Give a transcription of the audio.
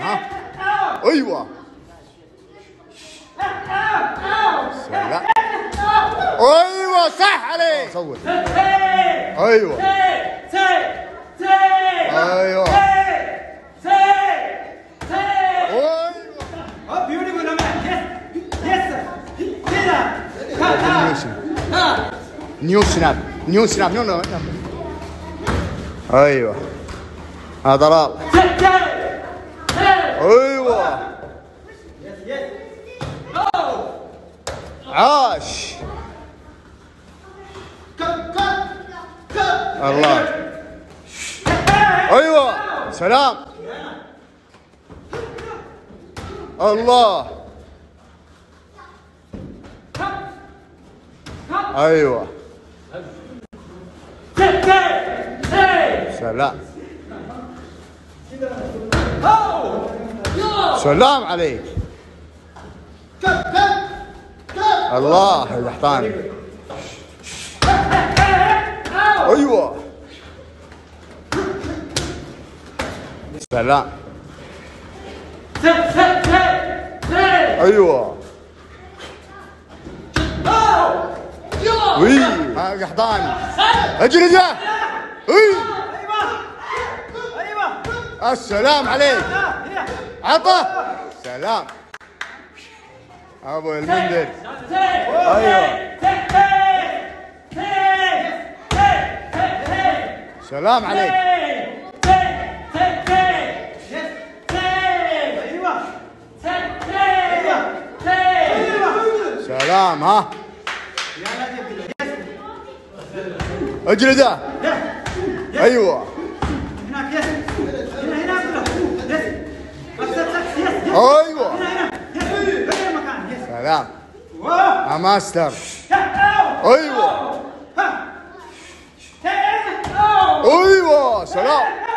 أيوه. سلام. أيوه صح عليك. صور أيوه. أيوه. نيو سناب نيو سناب نيو نو أيوه. هذا راب. أيوه. عاش. الله. أيوه. سلام. الله. أيوه. سلام. سلام عليك. الله يا قحطاني أيوه. سلام. أيوه. وي قحطاني اجري جاه اي أيوه السلام عليك. عطى سلام. أبو المنذر أيوه. سلام عليك. سلام ها. اجلده أيوه. Ayo. A Amaslam. Ayo. Ayo. Salam.